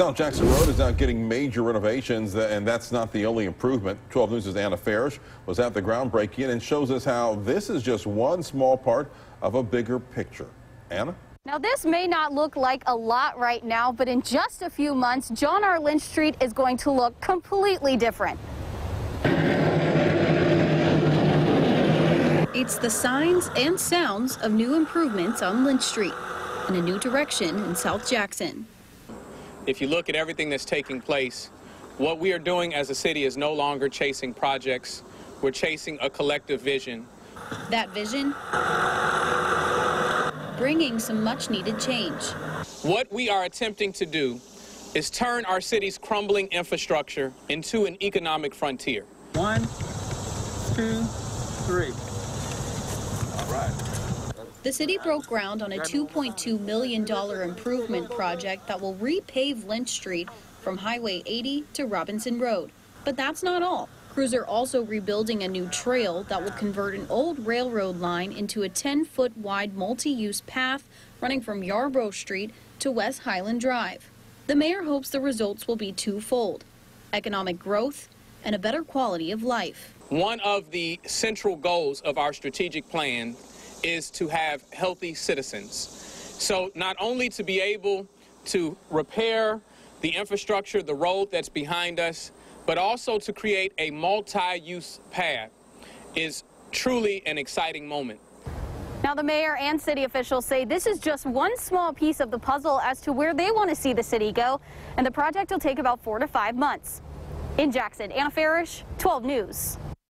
South Jackson Road is now getting major renovations, and that's not the only improvement. 12 News' Anna Farish was at the groundbreaking and shows us how this is just one small part of a bigger picture. Anna? Now, this may not look like a lot right now, but in just a few months, John R. Lynch Street is going to look completely different. It's the signs and sounds of new improvements on Lynch Street and a new direction in South Jackson. If you look at everything that's taking place, what we are doing as a city is no longer chasing projects. We're chasing a collective vision. That vision? Bringing some much needed change. What we are attempting to do is turn our city's crumbling infrastructure into an economic frontier. One, two, three. All right. The city broke ground on a $2.2 million improvement project that will repave Lynch Street from Highway 80 to Robinson Road. But that's not all. Crews are also rebuilding a new trail that will convert an old railroad line into a 10-foot wide multi-use path running from Yarborough Street to West Highland Drive. The mayor hopes the results will be twofold, economic growth and a better quality of life. One of the central goals of our strategic plan is to have healthy citizens. So not only to be able to repair the infrastructure, the road that's behind us, but also to create a multi-use path is truly an exciting moment. Now, the mayor and city officials say this is just one small piece of the puzzle as to where they want to see the city go, and the project will take about four to five months. In Jackson, Anna Farish, 12 News.